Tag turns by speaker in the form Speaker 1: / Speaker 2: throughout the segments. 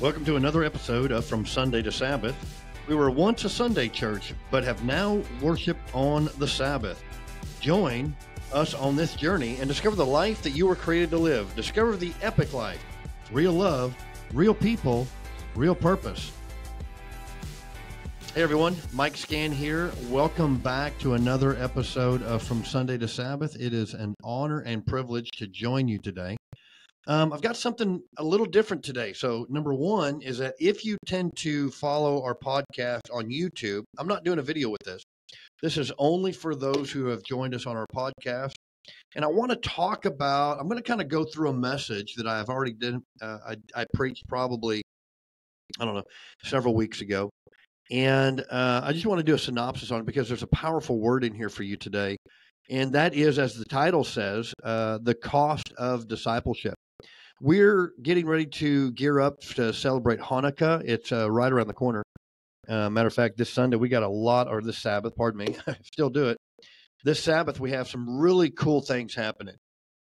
Speaker 1: Welcome to another episode of From Sunday to Sabbath. We were once a Sunday church, but have now worshiped on the Sabbath. Join us on this journey and discover the life that you were created to live. Discover the epic life, real love, real people, real purpose. Hey everyone, Mike Scan here. Welcome back to another episode of From Sunday to Sabbath. It is an honor and privilege to join you today. Um, I've got something a little different today. So, number one is that if you tend to follow our podcast on YouTube, I'm not doing a video with this. This is only for those who have joined us on our podcast. And I want to talk about, I'm going to kind of go through a message that I've already did. Uh, I, I preached probably, I don't know, several weeks ago. And uh, I just want to do a synopsis on it because there's a powerful word in here for you today. And that is, as the title says, uh, the cost of discipleship. We're getting ready to gear up to celebrate Hanukkah. It's uh, right around the corner. Uh, matter of fact, this Sunday we got a lot, or this Sabbath, pardon me, still do it. This Sabbath we have some really cool things happening,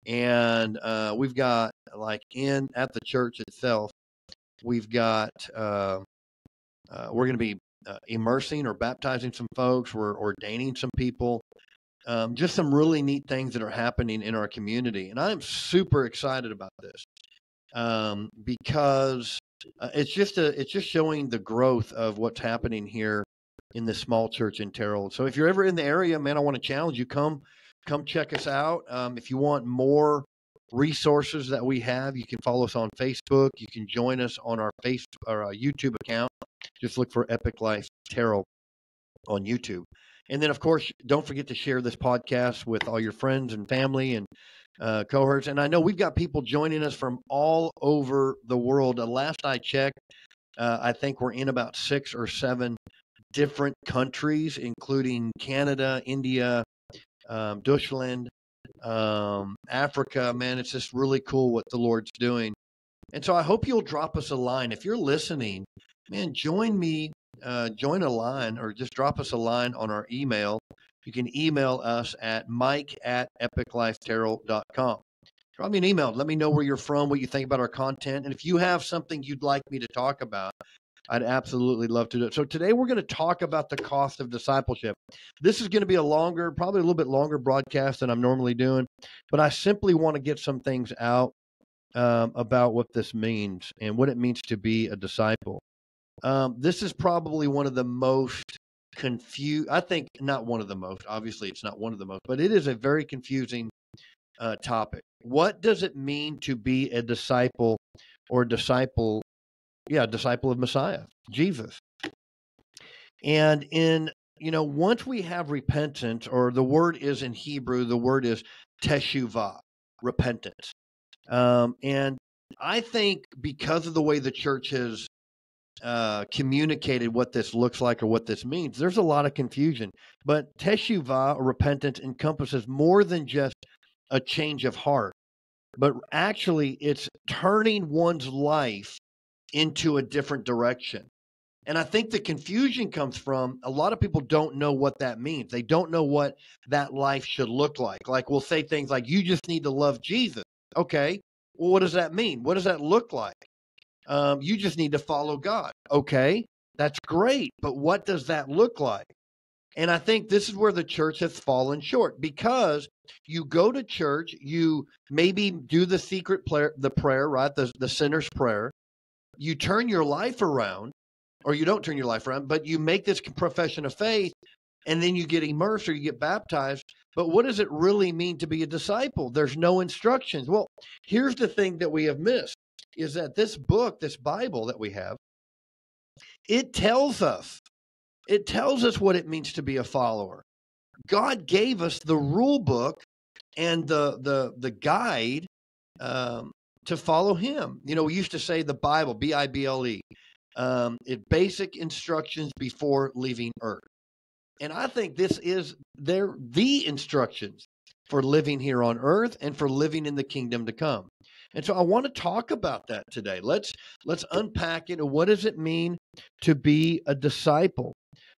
Speaker 1: and uh, we've got like in at the church itself, we've got uh, uh, we're going to be uh, immersing or baptizing some folks. We're ordaining some people. Um, just some really neat things that are happening in our community, and I'm super excited about this um, because uh, it's just a it's just showing the growth of what's happening here in this small church in Terrell. So if you're ever in the area, man, I want to challenge you come come check us out. Um, if you want more resources that we have, you can follow us on Facebook. You can join us on our face or uh, YouTube account. Just look for Epic Life Terrell on YouTube. And then, of course, don't forget to share this podcast with all your friends and family and uh, cohorts. And I know we've got people joining us from all over the world. Uh, last I checked, uh, I think we're in about six or seven different countries, including Canada, India, um, Deutschland, um, Africa. Man, it's just really cool what the Lord's doing. And so I hope you'll drop us a line. If you're listening, man, join me, uh, join a line or just drop us a line on our email you can email us at mike at epiclifeterrell.com. Drop me an email. Let me know where you're from, what you think about our content. And if you have something you'd like me to talk about, I'd absolutely love to do it. So today we're going to talk about the cost of discipleship. This is going to be a longer, probably a little bit longer broadcast than I'm normally doing, but I simply want to get some things out um, about what this means and what it means to be a disciple. Um, this is probably one of the most confused. I think not one of the most. Obviously, it's not one of the most, but it is a very confusing uh, topic. What does it mean to be a disciple or disciple? Yeah, disciple of Messiah, Jesus. And in you know, once we have repentance, or the word is in Hebrew, the word is teshuvah, repentance. Um, and I think because of the way the church has uh, communicated what this looks like or what this means, there's a lot of confusion. But teshuvah, or repentance, encompasses more than just a change of heart, but actually it's turning one's life into a different direction. And I think the confusion comes from a lot of people don't know what that means. They don't know what that life should look like. Like we'll say things like, you just need to love Jesus. Okay. Well, what does that mean? What does that look like? Um, you just need to follow God. Okay, that's great. But what does that look like? And I think this is where the church has fallen short because you go to church, you maybe do the secret prayer, the prayer, right? The, the sinner's prayer. You turn your life around, or you don't turn your life around, but you make this profession of faith and then you get immersed or you get baptized. But what does it really mean to be a disciple? There's no instructions. Well, here's the thing that we have missed is that this book, this Bible that we have, it tells us, it tells us what it means to be a follower. God gave us the rule book and the the the guide um, to follow Him. You know, we used to say the Bible, B I B L E, um, it basic instructions before leaving Earth. And I think this is their the instructions for living here on earth and for living in the kingdom to come. And so I want to talk about that today. Let's let's unpack it. What does it mean to be a disciple?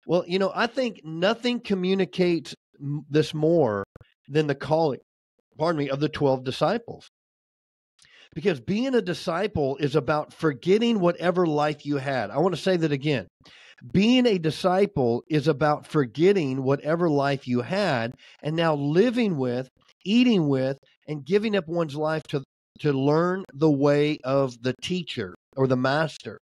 Speaker 1: Well, you know, I think nothing communicates this more than the calling, pardon me, of the 12 disciples. because being a disciple is about forgetting whatever life you had. I want to say that again. Being a disciple is about forgetting whatever life you had and now living with, eating with, and giving up one's life to, to learn the way of the teacher or the master.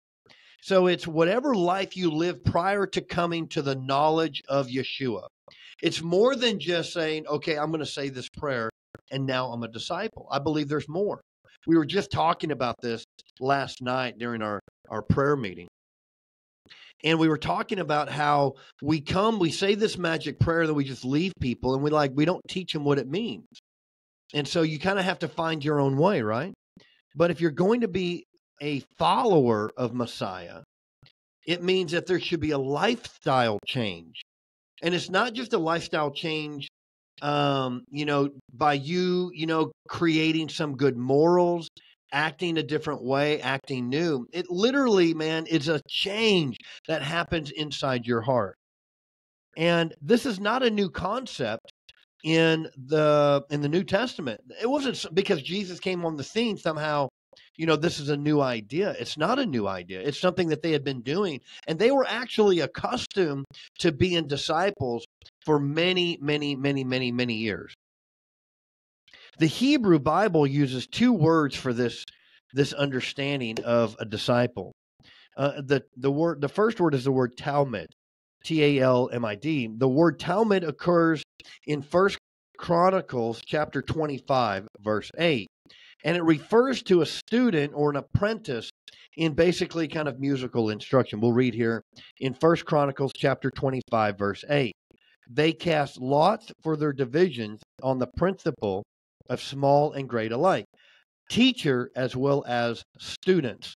Speaker 1: So it's whatever life you lived prior to coming to the knowledge of Yeshua. It's more than just saying, okay, I'm going to say this prayer and now I'm a disciple. I believe there's more. We were just talking about this last night during our, our prayer meeting. And we were talking about how we come, we say this magic prayer, that we just leave people and we like, we don't teach them what it means. And so you kind of have to find your own way, right? But if you're going to be a follower of Messiah, it means that there should be a lifestyle change. And it's not just a lifestyle change, um, you know, by you, you know, creating some good morals, acting a different way, acting new. It literally, man, is a change that happens inside your heart. And this is not a new concept in the in the New Testament. It wasn't because Jesus came on the scene somehow you know, this is a new idea. It's not a new idea. It's something that they had been doing. And they were actually accustomed to being disciples for many, many, many, many, many years. The Hebrew Bible uses two words for this, this understanding of a disciple. Uh, the, the, word, the first word is the word talmid, T A L M I D. The word talmid occurs in First Chronicles chapter 25, verse 8 and it refers to a student or an apprentice in basically kind of musical instruction. We'll read here in First Chronicles chapter 25 verse 8. They cast lots for their divisions on the principle of small and great alike, teacher as well as students.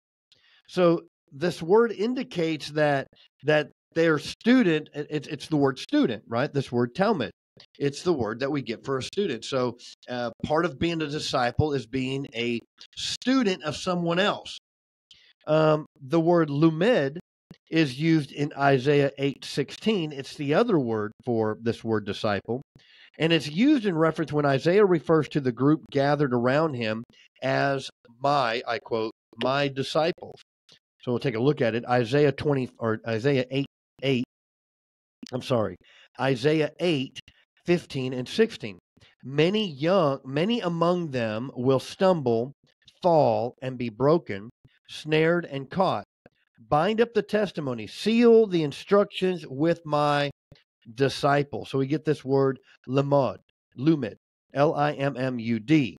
Speaker 1: So this word indicates that that their student it's, it's the word student, right? This word talmid. It's the word that we get for a student. So, uh, part of being a disciple is being a student of someone else. Um, the word lumed is used in Isaiah 8:16. It's the other word for this word disciple. And it's used in reference when Isaiah refers to the group gathered around him as my, I quote, my disciples. So we'll take a look at it. Isaiah 20 or Isaiah 8 8. I'm sorry. Isaiah 8 15 and 16. Many young, many among them will stumble, fall, and be broken, snared and caught. Bind up the testimony, seal the instructions with my disciple. So we get this word limud, lumid, L I M M U D.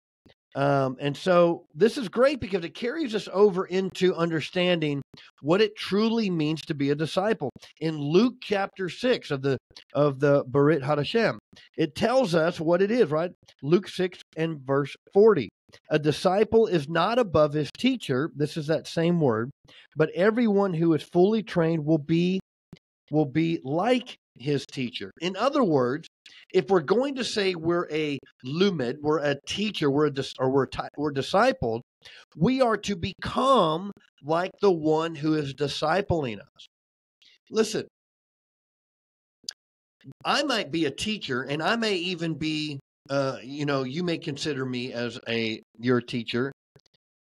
Speaker 1: Um, and so this is great because it carries us over into understanding what it truly means to be a disciple. In Luke chapter six of the of the Brit Hadashah, it tells us what it is, right? Luke six and verse forty. A disciple is not above his teacher. This is that same word, but everyone who is fully trained will be will be like his teacher. In other words, if we're going to say we're a lumid, we're a teacher, we're a or we're we're discipled, we are to become like the one who is discipling us. Listen, I might be a teacher, and I may even be, uh, you know, you may consider me as a your teacher,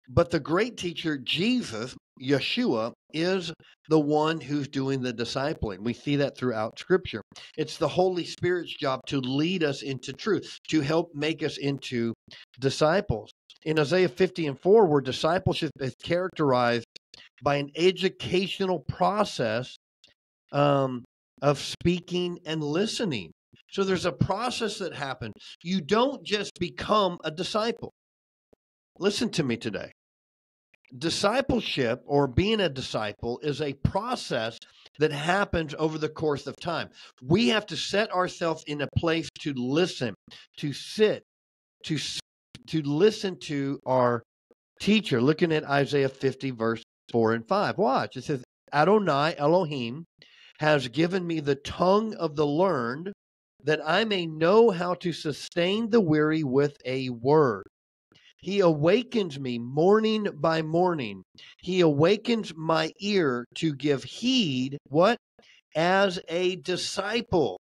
Speaker 1: but the great teacher Jesus Yeshua is the one who's doing the discipling. We see that throughout Scripture. It's the Holy Spirit's job to lead us into truth, to help make us into disciples. In Isaiah 50 and 4, where discipleship is characterized by an educational process um, of speaking and listening. So there's a process that happens. You don't just become a disciple. Listen to me today discipleship or being a disciple is a process that happens over the course of time. We have to set ourselves in a place to listen, to sit, to to listen to our teacher. Looking at Isaiah 50 verse 4 and 5. Watch. It says Adonai Elohim has given me the tongue of the learned that I may know how to sustain the weary with a word. He awakens me morning by morning. He awakens my ear to give heed, what? As a disciple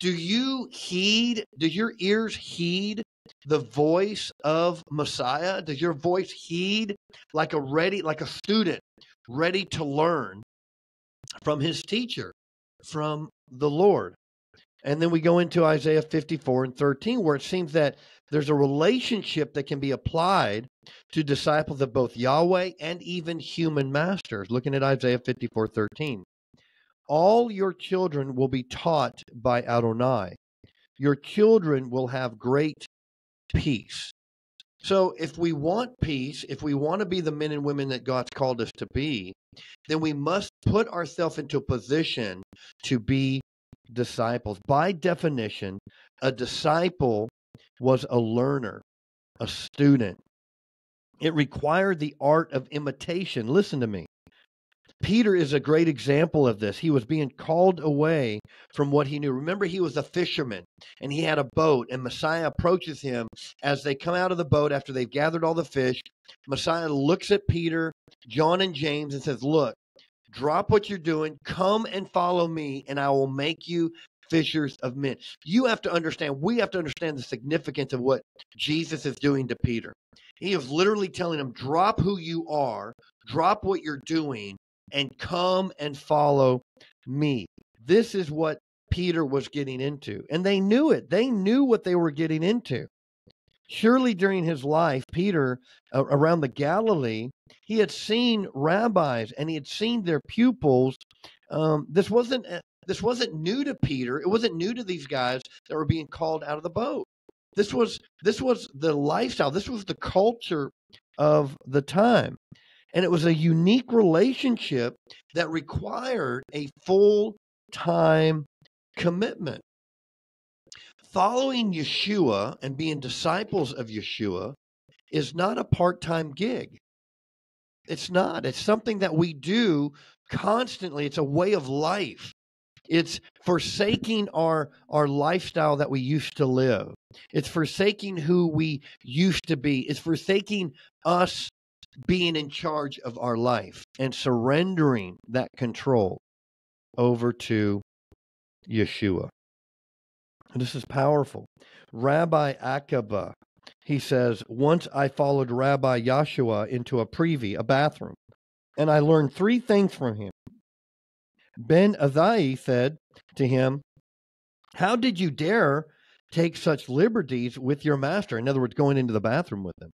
Speaker 1: Do you heed? Do your ears heed the voice of Messiah? Does your voice heed like a ready, like a student ready to learn from his teacher, from the Lord? And then we go into Isaiah 54 and 13, where it seems that there's a relationship that can be applied to disciples of both Yahweh and even human masters. Looking at Isaiah 54 13. All your children will be taught by Adonai. Your children will have great peace. So, if we want peace, if we want to be the men and women that God's called us to be, then we must put ourselves into a position to be disciples. By definition, a disciple was a learner, a student. It required the art of imitation. Listen to me. Peter is a great example of this. He was being called away from what he knew. Remember, he was a fisherman and he had a boat, and Messiah approaches him as they come out of the boat after they've gathered all the fish. Messiah looks at Peter, John, and James and says, Look, drop what you're doing, come and follow me, and I will make you fishers of men. You have to understand, we have to understand the significance of what Jesus is doing to Peter. He is literally telling him, drop who you are, drop what you're doing, and come and follow me. This is what Peter was getting into. And they knew it. They knew what they were getting into. Surely during his life, Peter, uh, around the Galilee, he had seen rabbis and he had seen their pupils. Um, this wasn't this wasn't new to Peter. It wasn't new to these guys that were being called out of the boat. This was this was the lifestyle. This was the culture of the time. And it was a unique relationship that required a full time commitment. Following Yeshua and being disciples of Yeshua is not a part time gig. It's not. It's something that we do constantly. It's a way of life. It's forsaking our our lifestyle that we used to live. It's forsaking who we used to be. It's forsaking us being in charge of our life and surrendering that control over to Yeshua. This is powerful. Rabbi Akiba, he says, once I followed Rabbi Yeshua into a privy, a bathroom, and I learned three things from him. Ben Azai said to him, How did you dare take such liberties with your master? In other words, going into the bathroom with him.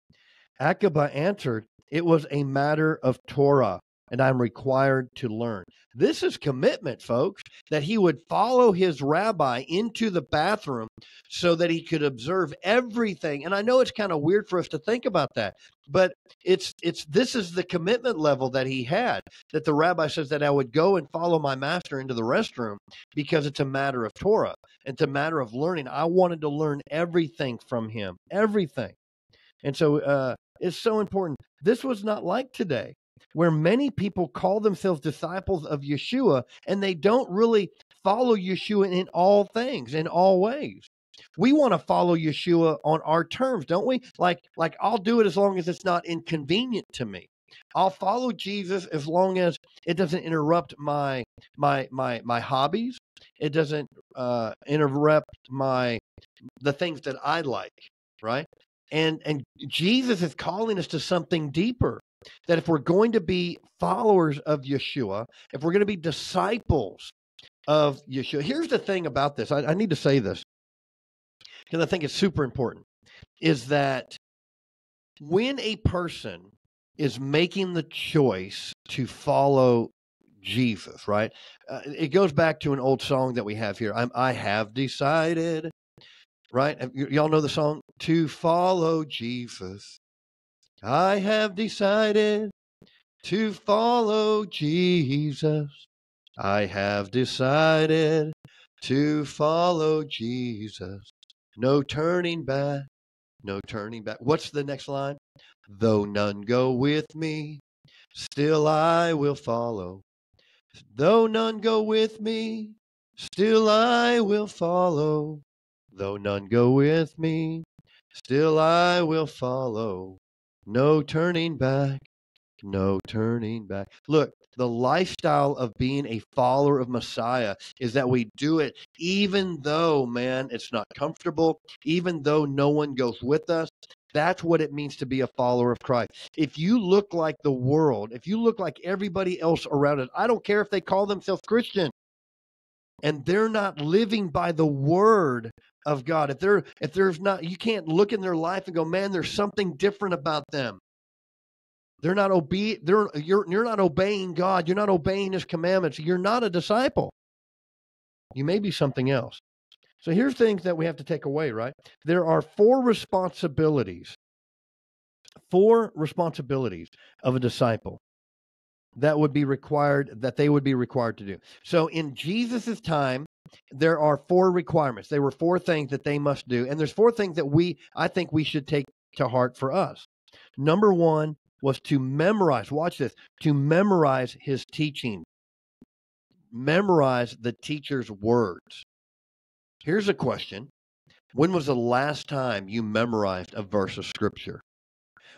Speaker 1: Akiba answered, it was a matter of Torah, and I'm required to learn. This is commitment, folks, that he would follow his rabbi into the bathroom so that he could observe everything. And I know it's kind of weird for us to think about that, but it's it's this is the commitment level that he had that the rabbi says that I would go and follow my master into the restroom because it's a matter of Torah. It's a matter of learning. I wanted to learn everything from him, everything. And so uh, it's so important. This was not like today, where many people call themselves disciples of Yeshua and they don't really follow Yeshua in all things, in all ways. We want to follow Yeshua on our terms, don't we? Like, like I'll do it as long as it's not inconvenient to me. I'll follow Jesus as long as it doesn't interrupt my my my my hobbies. It doesn't uh, interrupt my the things that I like. Right? And and Jesus is calling us to something deeper. That if we're going to be followers of Yeshua, if we're going to be disciples of Yeshua, here's the thing about this. I, I need to say this because I think it's super important. Is that when a person is making the choice to follow Jesus, right? Uh, it goes back to an old song that we have here. I'm, I have decided right? Y'all know the song, To Follow Jesus. I have decided to follow Jesus. I have decided to follow Jesus. No turning back, no turning back. What's the next line? Though none go with me, still I will follow. Though none go with me, still I will follow. Though none go with me, still I will follow. No turning back, no turning back. Look, the lifestyle of being a follower of Messiah is that we do it even though, man, it's not comfortable, even though no one goes with us. That's what it means to be a follower of Christ. If you look like the world, if you look like everybody else around us, I don't care if they call themselves Christian and they're not living by the word of God. If they're if there's not you can't look in their life and go, "Man, there's something different about them." They're not obe- they're you're you're not obeying God. You're not obeying his commandments. You're not a disciple. You may be something else. So here's things that we have to take away, right? There are four responsibilities. Four responsibilities of a disciple that would be required that they would be required to do. So in Jesus's time, there are four requirements. There were four things that they must do, and there's four things that we I think we should take to heart for us. Number 1 was to memorize, watch this, to memorize his teaching. Memorize the teacher's words. Here's a question. When was the last time you memorized a verse of scripture?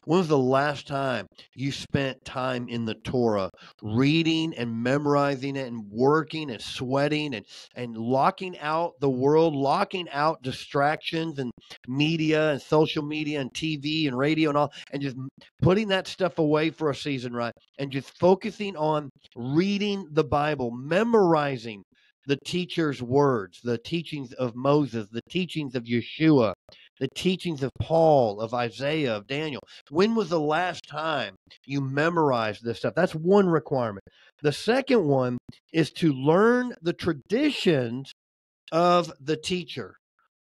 Speaker 1: When was the last time you spent time in the Torah reading and memorizing it and working and sweating and, and locking out the world, locking out distractions and media and social media and TV and radio and all, and just putting that stuff away for a season, right? And just focusing on reading the Bible, memorizing the teacher's words, the teachings of Moses, the teachings of Yeshua, the teachings of Paul, of Isaiah, of Daniel. When was the last time you memorized this stuff? That's one requirement. The second one is to learn the traditions of the teacher.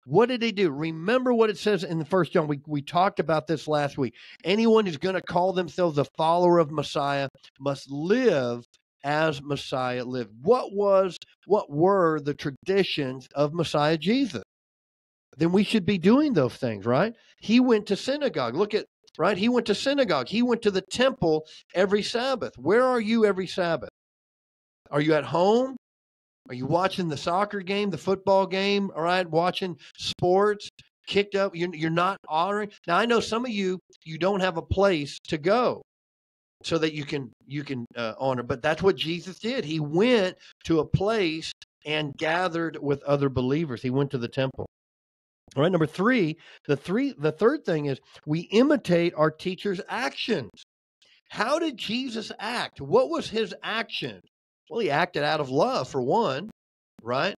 Speaker 1: What did he do? Remember what it says in the first John. We, we talked about this last week. Anyone who's going to call themselves a follower of Messiah must live as Messiah lived. What was, what were the traditions of Messiah Jesus? Then we should be doing those things, right? He went to synagogue. Look at, right? He went to synagogue. He went to the temple every Sabbath. Where are you every Sabbath? Are you at home? Are you watching the soccer game, the football game? All right, watching sports, kicked up. You're, you're not honoring. Now I know some of you you don't have a place to go, so that you can you can uh, honor. But that's what Jesus did. He went to a place and gathered with other believers. He went to the temple. All right, number three, the three, the third thing is we imitate our teacher's actions. How did Jesus act? What was his action? Well, he acted out of love for one, right?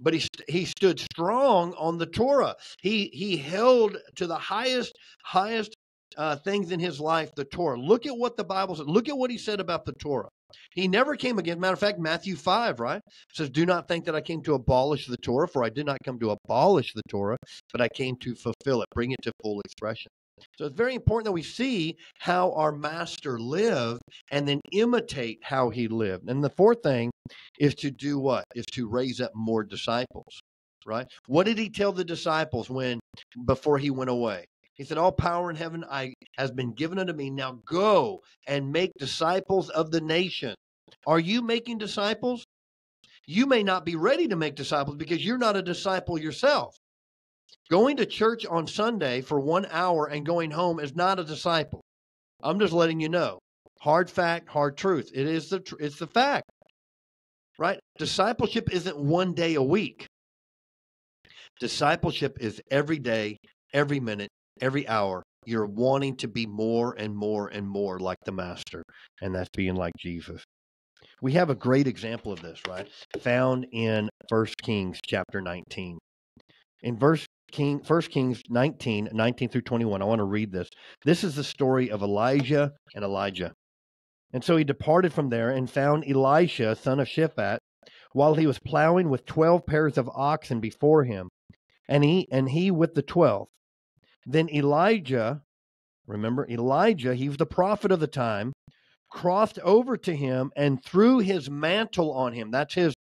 Speaker 1: But he he stood strong on the Torah. He he held to the highest highest uh, things in his life, the Torah. Look at what the Bible said. Look at what he said about the Torah. He never came again. Matter of fact, Matthew 5, right? Says, Do not think that I came to abolish the Torah, for I did not come to abolish the Torah, but I came to fulfill it, bring it to full expression. So it's very important that we see how our master lived and then imitate how he lived. And the fourth thing is to do what? Is to raise up more disciples, right? What did he tell the disciples when before he went away? He said, All power in heaven I, has been given unto me. Now go and make disciples of the nation. Are you making disciples? You may not be ready to make disciples because you're not a disciple yourself. Going to church on Sunday for one hour and going home is not a disciple. I'm just letting you know. Hard fact, hard truth. It is the it's the fact. Right? Discipleship isn't one day a week. Discipleship is every day, every minute, every hour you're wanting to be more and more and more like the master and that's being like jesus. We have a great example of this right? Found in first kings chapter 19 in verse king first kings 19 19 through 21 i want to read this. This is the story of elijah and elijah. And so he departed from there and found elisha son of shaphat while he was plowing with 12 pairs of oxen before him and he and he with the 12 then Elijah, remember Elijah, he was the prophet of the time, crossed over to him and threw his mantle on him. That's his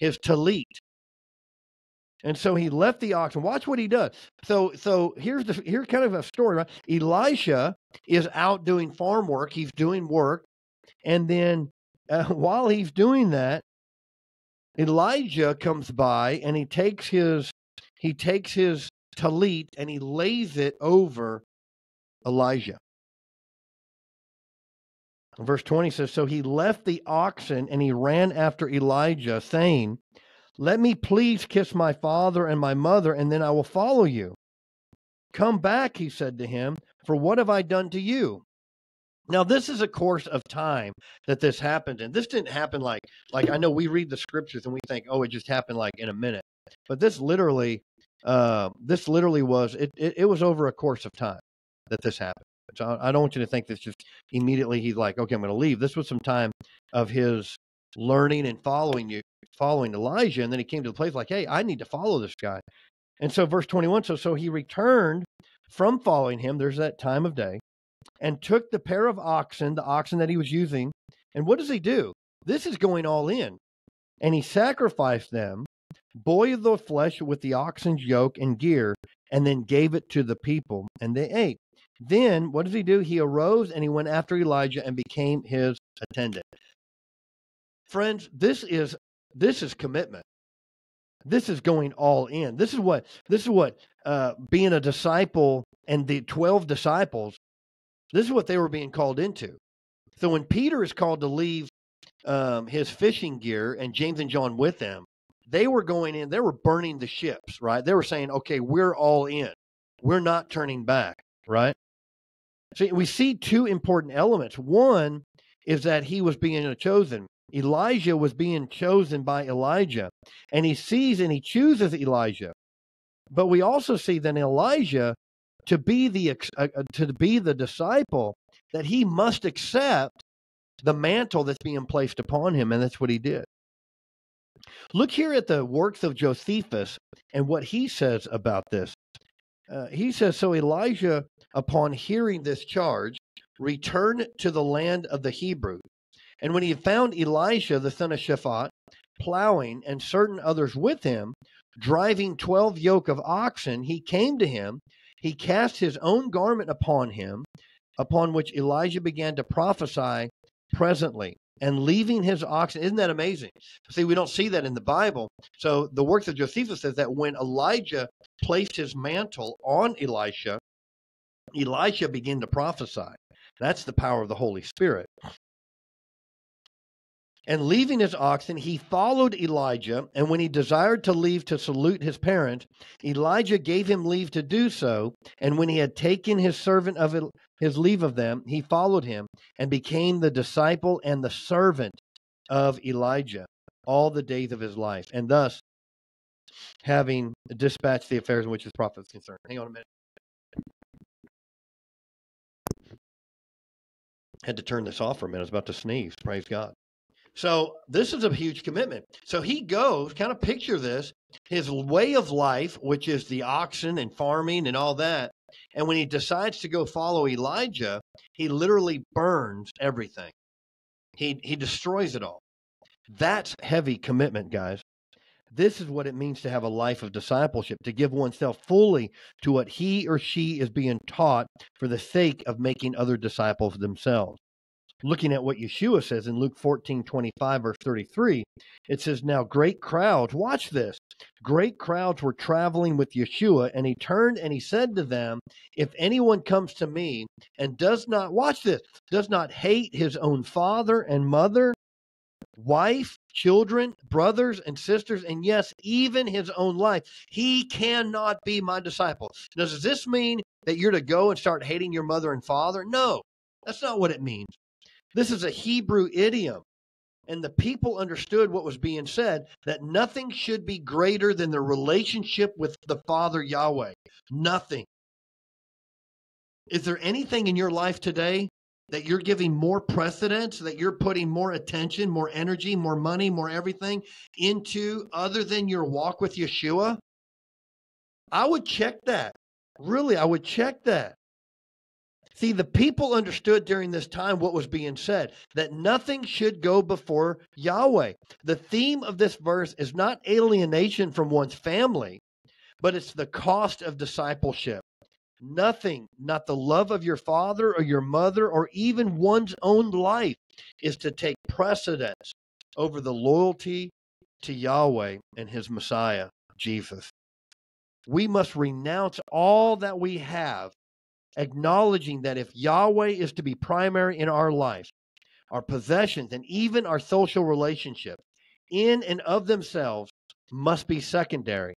Speaker 1: his talit. And so he left the oxen. Watch what he does. So so here's the here's kind of a story. Right? Elisha is out doing farm work. He's doing work, and then uh, while he's doing that, Elijah comes by and he takes his he takes his talit and he lays it over Elijah. Verse 20 says, So he left the oxen and he ran after Elijah, saying, Let me please kiss my father and my mother, and then I will follow you. Come back, he said to him, for what have I done to you? Now, this is a course of time that this happened, and this didn't happen like like I know we read the scriptures and we think, oh, it just happened like in a minute, but this literally, uh, this literally was it, it. It was over a course of time that this happened. So I don't want you to think this just immediately he's like, okay, I'm going to leave. This was some time of his learning and following you, following Elijah, and then he came to the place like, hey, I need to follow this guy. And so, verse 21. So, so he returned from following him. There's that time of day and took the pair of oxen, the oxen that he was using. And what does he do? This is going all in. And he sacrificed them, boiled the flesh with the oxen's yoke and gear, and then gave it to the people, and they ate. Then what does he do? He arose and he went after Elijah and became his attendant. Friends, this is this is commitment. This is going all in. This is what this is what uh, being a disciple and the twelve disciples this is what they were being called into. So when Peter is called to leave um, his fishing gear and James and John with them, they were going in, they were burning the ships, right? They were saying, okay, we're all in. We're not turning back, right? So we see two important elements. One is that he was being chosen. Elijah was being chosen by Elijah, and he sees and he chooses Elijah. But we also see that Elijah to be the uh, uh, to be the disciple that he must accept the mantle that's being placed upon him and that's what he did look here at the works of josephus and what he says about this. Uh, he says so elijah upon hearing this charge returned to the land of the hebrews and when he found elisha the son of shaphat plowing and certain others with him driving 12 yoke of oxen he came to him. He cast his own garment upon him, upon which Elijah began to prophesy presently and leaving his oxen. Isn't that amazing? See, we don't see that in the Bible. So the works of Josephus says that when Elijah placed his mantle on Elisha, Elisha began to prophesy. That's the power of the Holy Spirit. And leaving his oxen, he followed Elijah. And when he desired to leave to salute his parent, Elijah gave him leave to do so. And when he had taken his servant of his leave of them, he followed him and became the disciple and the servant of Elijah all the days of his life. And thus, having dispatched the affairs in which his prophet is concerned. Hang on a minute. Had to turn this off for a minute. I was about to sneeze. Praise God. So this is a huge commitment. So he goes, kind of picture this, his way of life, which is the oxen and farming and all that. And when he decides to go follow Elijah, he literally burns everything. He he destroys it all. That's heavy commitment, guys. This is what it means to have a life of discipleship, to give oneself fully to what he or she is being taught for the sake of making other disciples themselves looking at what Yeshua says in Luke 14, 25, verse 33, it says, Now great crowds, watch this. Great crowds were traveling with Yeshua, and he turned and he said to them, If anyone comes to me and does not, watch this, does not hate his own father and mother, wife, children, brothers and sisters, and yes, even his own life, he cannot be my disciple. Now, does this mean that you're to go and start hating your mother and father? No, that's not what it means. This is a Hebrew idiom. And the people understood what was being said that nothing should be greater than the relationship with the Father Yahweh. Nothing. Is there anything in your life today that you're giving more precedence, that you're putting more attention, more energy, more money, more everything into other than your walk with Yeshua? I would check that. Really, I would check that. See, the people understood during this time what was being said that nothing should go before Yahweh. The theme of this verse is not alienation from one's family, but it's the cost of discipleship. Nothing, not the love of your father or your mother or even one's own life, is to take precedence over the loyalty to Yahweh and his Messiah, Jesus. We must renounce all that we have acknowledging that if Yahweh is to be primary in our life, our possessions, and even our social relationships, in and of themselves, must be secondary.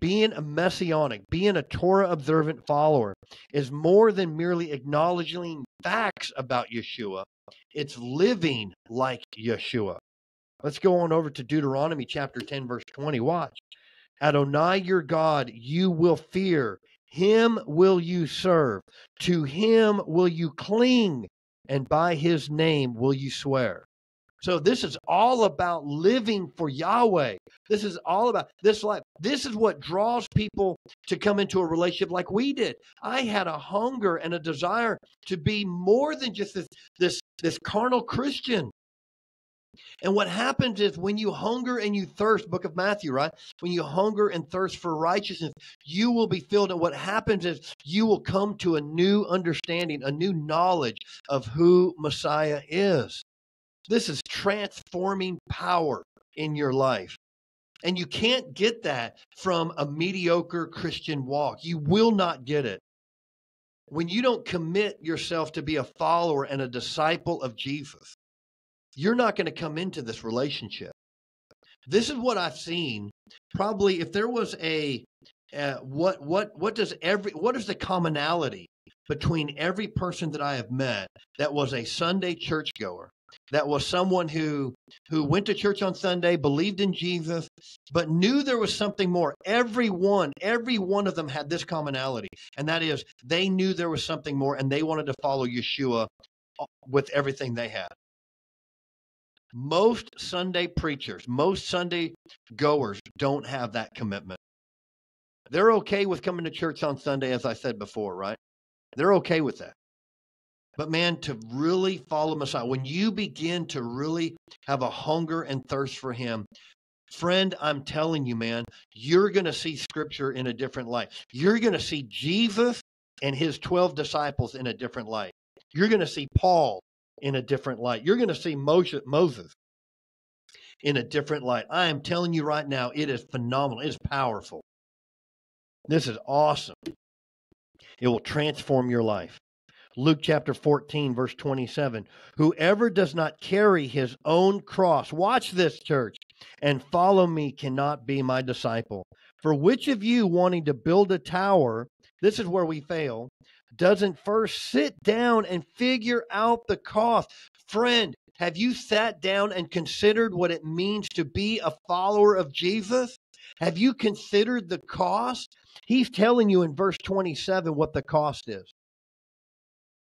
Speaker 1: Being a messianic, being a Torah observant follower, is more than merely acknowledging facts about Yeshua, it's living like Yeshua. Let's go on over to Deuteronomy chapter 10, verse 20. Watch. Adonai your God, you will fear. Him will you serve. To him will you cling. And by his name will you swear. So this is all about living for Yahweh. This is all about this life. This is what draws people to come into a relationship like we did. I had a hunger and a desire to be more than just this this this carnal Christian. And what happens is when you hunger and you thirst, book of Matthew, right? When you hunger and thirst for righteousness, you will be filled. And what happens is you will come to a new understanding, a new knowledge of who Messiah is. This is transforming power in your life. And you can't get that from a mediocre Christian walk. You will not get it. When you don't commit yourself to be a follower and a disciple of Jesus, you're not going to come into this relationship. This is what I've seen. Probably, if there was a uh, what what what does every what is the commonality between every person that I have met that was a Sunday churchgoer that was someone who who went to church on Sunday, believed in Jesus, but knew there was something more. Every one, every one of them had this commonality, and that is they knew there was something more and they wanted to follow Yeshua uh, with everything they had. Most Sunday preachers, most Sunday goers don't have that commitment. They're okay with coming to church on Sunday, as I said before, right? They're okay with that. But man, to really follow Messiah, when you begin to really have a hunger and thirst for Him, friend, I'm telling you, man, you're going to see Scripture in a different light. You're going to see Jesus and His 12 disciples in a different light. You're going to see Paul in a different light. You're going to see Moses in a different light. I am telling you right now, it is phenomenal. It is powerful. This is awesome. It will transform your life. Luke chapter 14, verse 27. Whoever does not carry his own cross, watch this, church, and follow me cannot be my disciple. For which of you wanting to build a tower, this is where we fail, doesn't first sit down and figure out the cost? Friend, have you sat down and considered what it means to be a follower of Jesus? Have you considered the cost? He's telling you in verse 27 what the cost is.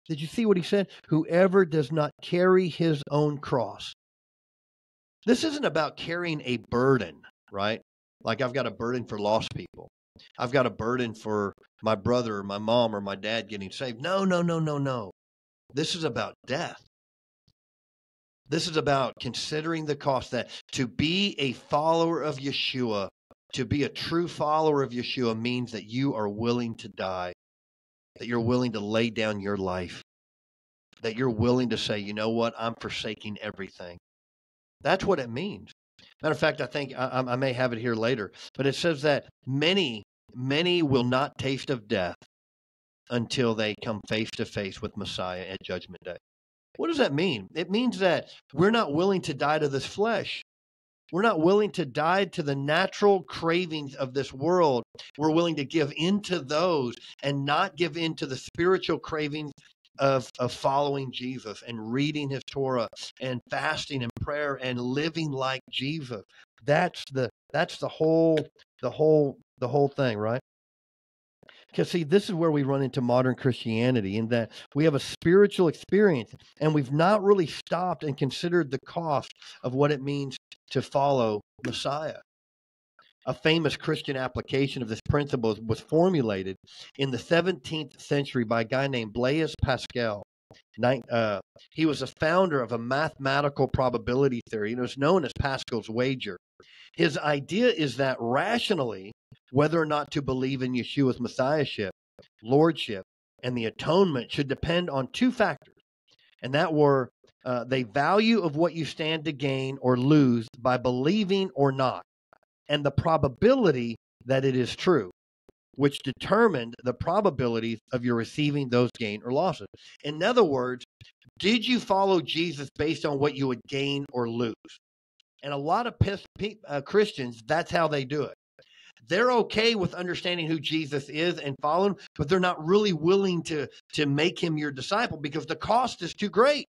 Speaker 1: Did you see what he said? Whoever does not carry his own cross. This isn't about carrying a burden, right? Like I've got a burden for lost people. I've got a burden for my brother or my mom or my dad getting saved. No, no, no, no, no. This is about death. This is about considering the cost that to be a follower of Yeshua, to be a true follower of Yeshua means that you are willing to die that you're willing to lay down your life, that you're willing to say, you know what, I'm forsaking everything. That's what it means. Matter of fact, I think I, I may have it here later, but it says that many, many will not taste of death until they come face to face with Messiah at Judgment Day. What does that mean? It means that we're not willing to die to this flesh. We're not willing to die to the natural cravings of this world. We're willing to give into those and not give into the spiritual cravings of, of following Jesus and reading his Torah and fasting and prayer and living like Jesus. That's the that's the whole the whole the whole thing, right? Because, see, this is where we run into modern Christianity in that we have a spiritual experience and we've not really stopped and considered the cost of what it means to follow Messiah. A famous Christian application of this principle was formulated in the 17th century by a guy named Blaise Pascal. Uh, he was a founder of a mathematical probability theory, and it was known as Pascal's wager. His idea is that rationally, whether or not to believe in Yeshua's messiahship, lordship, and the atonement should depend on two factors, and that were uh, the value of what you stand to gain or lose by believing or not, and the probability that it is true, which determined the probabilities of your receiving those gain or losses. In other words, Did you follow Jesus based on what you would gain or lose? And a lot of uh, Christians, that's how they do it. They're okay with understanding who Jesus is and following, but they're not really willing to, to make him your disciple because the cost is too great.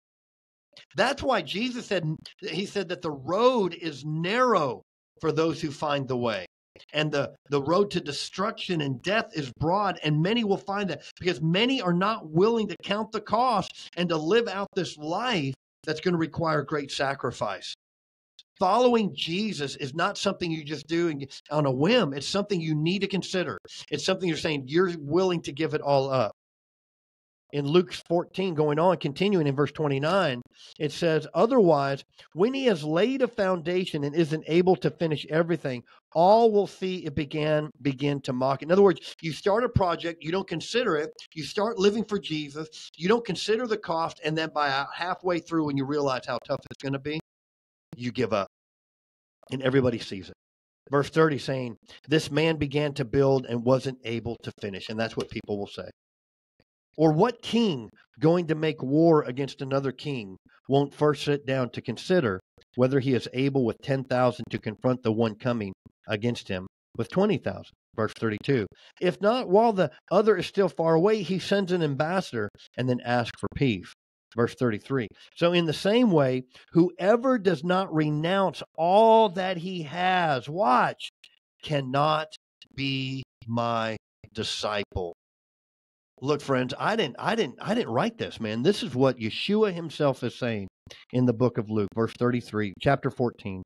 Speaker 1: That's why Jesus said, He said that the road is narrow for those who find the way. And the, the road to destruction and death is broad, and many will find that because many are not willing to count the cost and to live out this life that's going to require great sacrifice. Following Jesus is not something you just do on a whim. It's something you need to consider. It's something you're saying you're willing to give it all up in Luke 14, going on, continuing in verse 29, it says, Otherwise, when he has laid a foundation and isn't able to finish everything, all will see it began begin to mock. In other words, you start a project, you don't consider it, you start living for Jesus, you don't consider the cost, and then by halfway through, when you realize how tough it's going to be, you give up. And everybody sees it. Verse 30 saying, This man began to build and wasn't able to finish. And that's what people will say. Or what king going to make war against another king won't first sit down to consider whether he is able with 10,000 to confront the one coming against him with 20,000? Verse 32. If not, while the other is still far away, he sends an ambassador and then asks for peace. Verse 33. So, in the same way, whoever does not renounce all that he has, watch, cannot be my disciple. Look, friends, I didn't I didn't I didn't write this, man. This is what Yeshua himself is saying in the book of Luke, verse 33, chapter 14.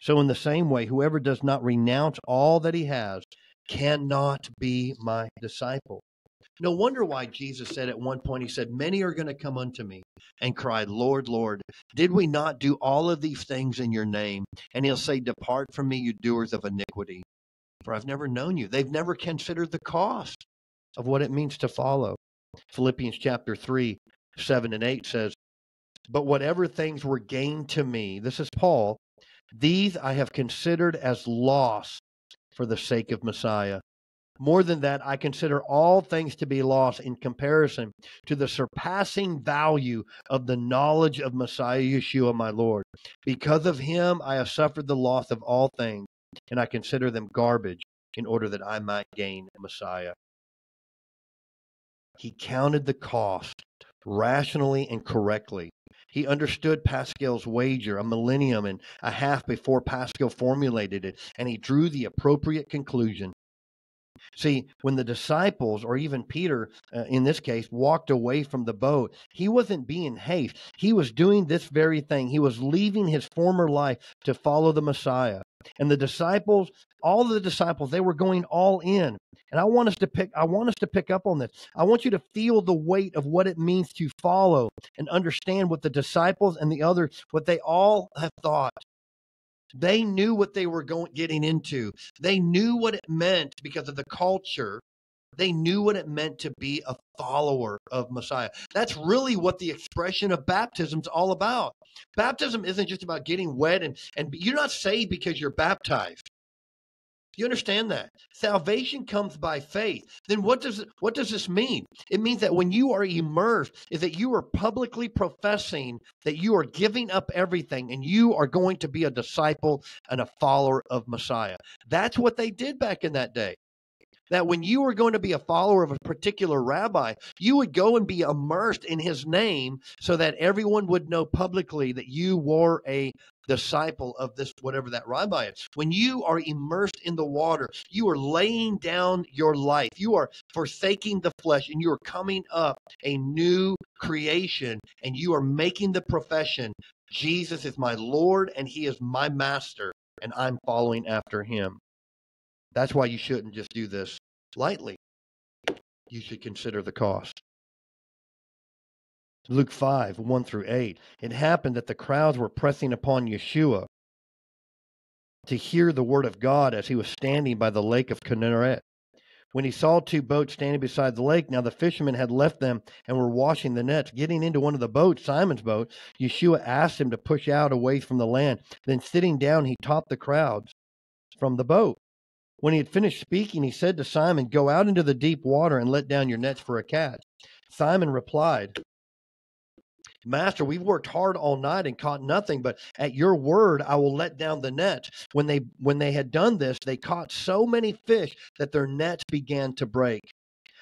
Speaker 1: So in the same way, whoever does not renounce all that he has cannot be my disciple. No wonder why Jesus said at one point, He said, Many are going to come unto me and cry, Lord, Lord, did we not do all of these things in your name? And He'll say, Depart from me, you doers of iniquity, for I've never known you. They've never considered the cost of what it means to follow. Philippians chapter 3, 7 and 8 says, But whatever things were gained to me, this is Paul, these I have considered as loss for the sake of Messiah. More than that, I consider all things to be lost in comparison to the surpassing value of the knowledge of Messiah Yeshua, my Lord. Because of him, I have suffered the loss of all things, and I consider them garbage in order that I might gain Messiah. He counted the cost rationally and correctly. He understood Pascal's wager a millennium and a half before Pascal formulated it, and he drew the appropriate conclusion. See, when the disciples, or even Peter uh, in this case, walked away from the boat, he wasn't being haste. He was doing this very thing. He was leaving his former life to follow the Messiah. And the disciples, all the disciples, they were going all in. And I want us to pick I want us to pick up on this. I want you to feel the weight of what it means to follow and understand what the disciples and the others what they all have thought. They knew what they were going getting into. They knew what it meant because of the culture. They knew what it meant to be a follower of Messiah. That's really what the expression of baptism is all about. Baptism isn't just about getting wet and, and you're not saved because you're baptized. You understand that? Salvation comes by faith. Then what does what does this mean? It means that when you are immersed, is that you are publicly professing that you are giving up everything and you are going to be a disciple and a follower of Messiah. That's what they did back in that day that when you were going to be a follower of a particular rabbi, you would go and be immersed in his name so that everyone would know publicly that you were a disciple of this, whatever that rabbi is. When you are immersed in the water, you are laying down your life. You are forsaking the flesh and you are coming up a new creation and you are making the profession Jesus is my Lord and he is my master and I'm following after him. That's why you shouldn't just do this lightly. You should consider the cost. Luke 5, 1 through 8. It happened that the crowds were pressing upon Yeshua to hear the word of God as he was standing by the lake of Kinneret. When he saw two boats standing beside the lake, now the fishermen had left them and were washing the nets. Getting into one of the boats, Simon's boat, Yeshua asked him to push out away from the land. Then sitting down, he taught the crowds from the boat. When he had finished speaking, he said to Simon, Go out into the deep water and let down your nets for a catch. Simon replied, Master, we've worked hard all night and caught nothing, but at your word I will let down the nets. When they when they had done this, they caught so many fish that their nets began to break.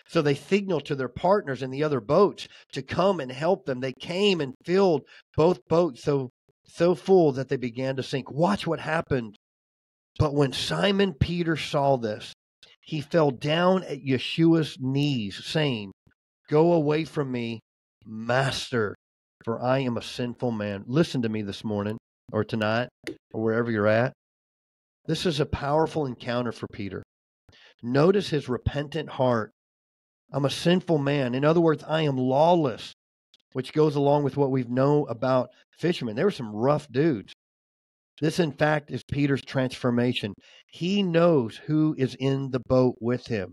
Speaker 1: So they signaled to their partners in the other boats to come and help them. They came and filled both boats so so full that they began to sink. Watch what happened. But when Simon Peter saw this, he fell down at Yeshua's knees, saying, Go away from me, Master, for I am a sinful man. Listen to me this morning or tonight or wherever you're at. This is a powerful encounter for Peter. Notice his repentant heart. I'm a sinful man. In other words, I am lawless, which goes along with what we've known about fishermen. They were some rough dudes. This, in fact, is Peter's transformation. He knows who is in the boat with him.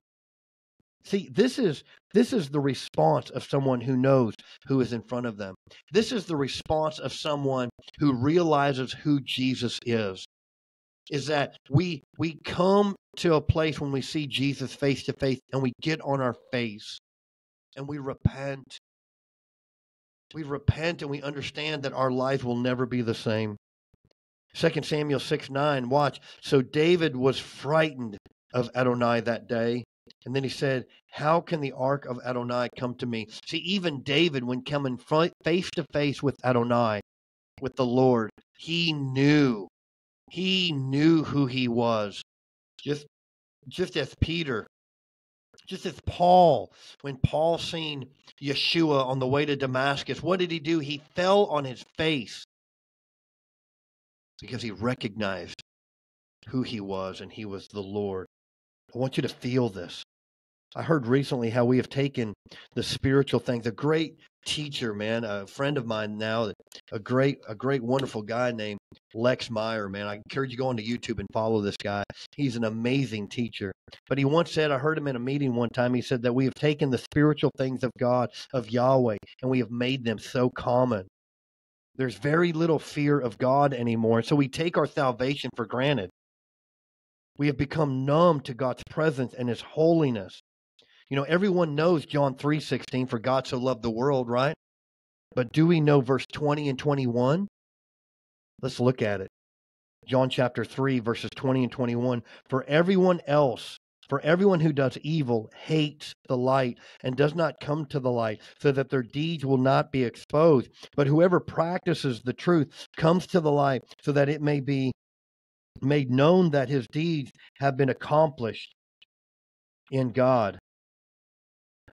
Speaker 1: See, this is this is the response of someone who knows who is in front of them. This is the response of someone who realizes who Jesus is. Is that we we come to a place when we see Jesus face to face and we get on our face and we repent. We repent and we understand that our life will never be the same. 2 Samuel 6 9, watch. So David was frightened of Adonai that day and then he said, How can the ark of Adonai come to me? See, even David, when coming face to face with Adonai, with the Lord, he knew. He knew who he was. Just, just as Peter, just as Paul, when Paul seen Yeshua on the way to Damascus, what did he do? He fell on his face because he recognized who he was and he was the Lord. I want you to feel this. I heard recently how we have taken the spiritual things. A great teacher, man, a friend of mine now, a great, a great, wonderful guy named Lex Meyer, man. I encourage you go onto YouTube and follow this guy. He's an amazing teacher. But he once said, I heard him in a meeting one time. He said that we have taken the spiritual things of God, of Yahweh, and we have made them so common. There's very little fear of God anymore. So we take our salvation for granted. We have become numb to God's presence and his holiness. You know, everyone knows John 3:16 for God so loved the world, right? But do we know verse 20 and 21? Let's look at it. John chapter 3 verses 20 and 21 for everyone else for everyone who does evil hates the light and does not come to the light so that their deeds will not be exposed but whoever practices the truth comes to the light so that it may be made known that his deeds have been accomplished in God.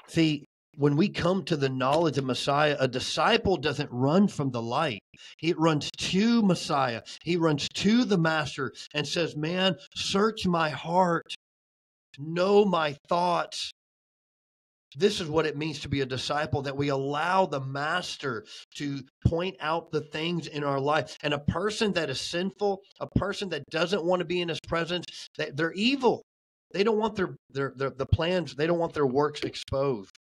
Speaker 1: See, when we come to the knowledge of Messiah, a disciple doesn't run from the light. He runs to Messiah. He runs to the Master and says, Man, search my heart, know my thoughts, this is what it means to be a disciple that we allow the master to point out the things in our life. And a person that is sinful, a person that doesn't want to be in his presence, they're evil. They don't want their, their, their the plans, they don't want their works exposed.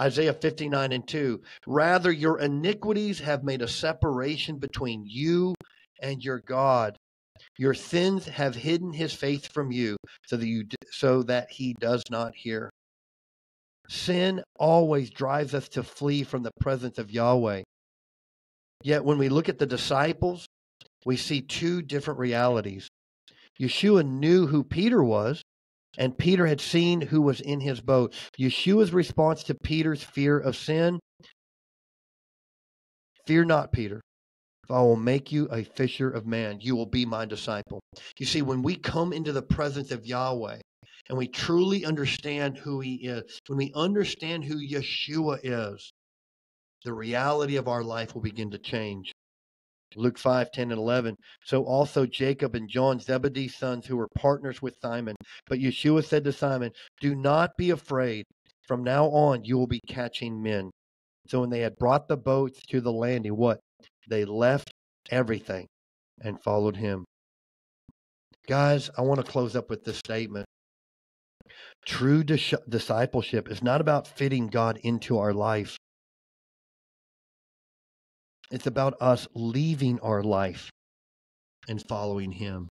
Speaker 1: Isaiah 59 and 2. Rather, your iniquities have made a separation between you and your God. Your sins have hidden his face from you so that you so that he does not hear. Sin always drives us to flee from the presence of Yahweh. Yet when we look at the disciples, we see two different realities. Yeshua knew who Peter was, and Peter had seen who was in his boat. Yeshua's response to Peter's fear of sin Fear not, Peter. I will make you a fisher of man. You will be my disciple. You see, when we come into the presence of Yahweh, and we truly understand who he is, when we understand who Yeshua is, the reality of our life will begin to change. Luke 5, 10, and 11. So also Jacob and John, Zebedee's sons, who were partners with Simon. But Yeshua said to Simon, Do not be afraid. From now on, you will be catching men. So when they had brought the boats to the landing, what? They left everything and followed him. Guys, I want to close up with this statement. True dis- discipleship is not about fitting God into our life. It's about us leaving our life and following Him.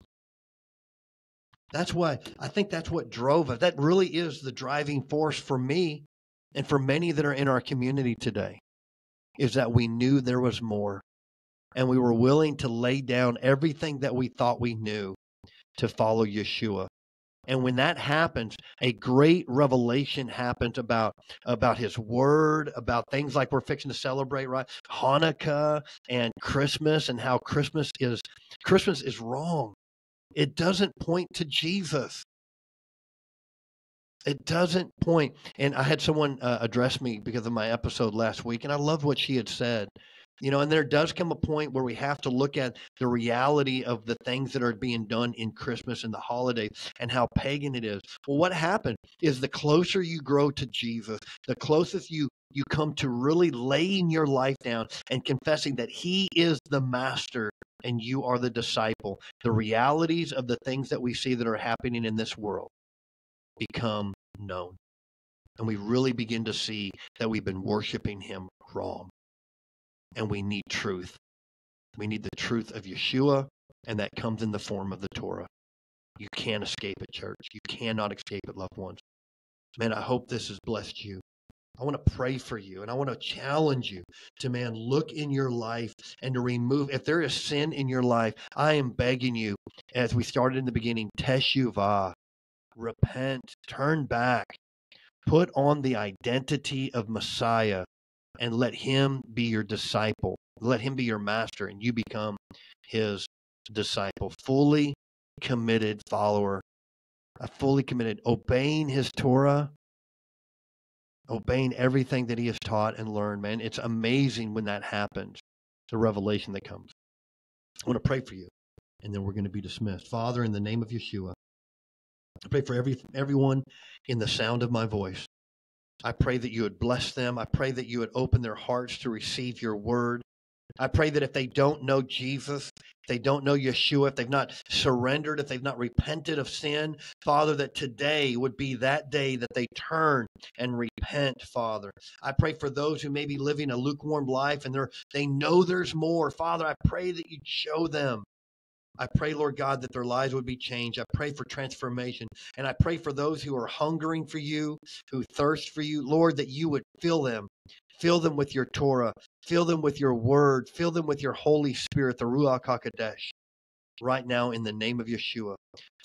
Speaker 1: That's why I think that's what drove us. That really is the driving force for me and for many that are in our community today. is that we knew there was more and we were willing to lay down everything that we thought we knew to follow Yeshua. And when that happens, a great revelation happens about about his word, about things like we're fixing to celebrate, right? Hanukkah and Christmas and how Christmas is Christmas is wrong. It doesn't point to Jesus. It doesn't point. And I had someone uh, address me because of my episode last week, and I loved what she had said. You know, and there does come a point where we have to look at the reality of the things that are being done in Christmas and the holidays and how pagan it is. Well, what happened is the closer you grow to Jesus, the closest you you come to really laying your life down and confessing that he is the master and you are the disciple. The realities of the things that we see that are happening in this world become known. And we really begin to see that we've been worshiping him wrong and we need truth. We need the truth of Yeshua, and that comes in the form of the Torah. You can't escape it, church. You cannot escape it, loved ones. Man, I hope this has blessed you. I want to pray for you and I want to challenge you to, man, look in your life and to remove, if there is sin in your life, I am begging you, as we started in the beginning, teshuvah, repent, turn back, put on the identity of Messiah and let him be your disciple. Let him be your master, and you become his disciple. Fully committed follower, a fully committed, obeying his Torah, obeying everything that he has taught and learned, man. It's amazing when that happens, the revelation that comes. I want to pray for you, and then we're going to be dismissed. Father, in the name of Yeshua, I pray for every everyone in the sound of my voice. I pray that you would bless them. I pray that you would open their hearts to receive your word. I pray that if they don't know Jesus, if they don't know Yeshua, if they've not surrendered, if they've not repented of sin, Father, that today would be that day that they turn and repent, Father. I pray for those who may be living a lukewarm life and they're, they know there's more. Father, I pray that you'd show them I pray, Lord God, that their lives would be changed. I pray for transformation. And I pray for those who are hungering for you, who thirst for you, Lord, that you would fill them. Fill them with your Torah. Fill them with your word. Fill them with your Holy Spirit, the Ruach HaKodesh, right now in the name of Yeshua.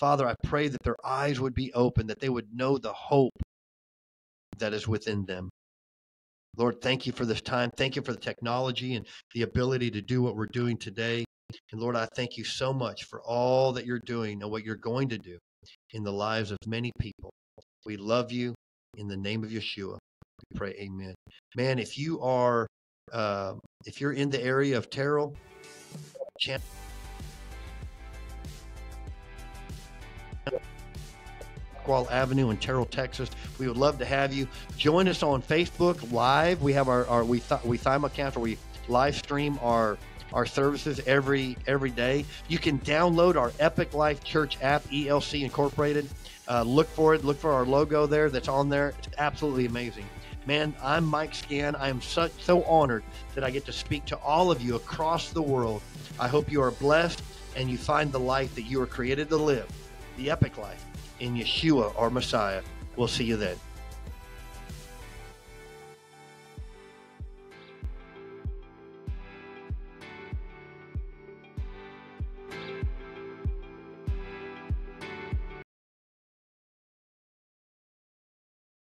Speaker 1: Father, I pray that their eyes would be open, that they would know the hope that is within them. Lord, thank you for this time. Thank you for the technology and the ability to do what we're doing today. And Lord, I thank you so much for all that you're doing and what you're going to do in the lives of many people. We love you in the name of Yeshua. We pray, Amen. Man, if you are, uh, if you're in the area of Terrell, chant. Qual Avenue in Terrell, Texas. We would love to have you join us on Facebook Live. We have our, our we th- we simulcast or we live stream our our services every every day. You can download our Epic Life Church app, ELC Incorporated. Uh, look for it. Look for our logo there. That's on there. It's absolutely amazing. Man, I'm Mike Scan. I am such so honored that I get to speak to all of you across the world. I hope you are blessed and you find the life that you were created to live, the epic life in Yeshua, our Messiah. We'll see you then.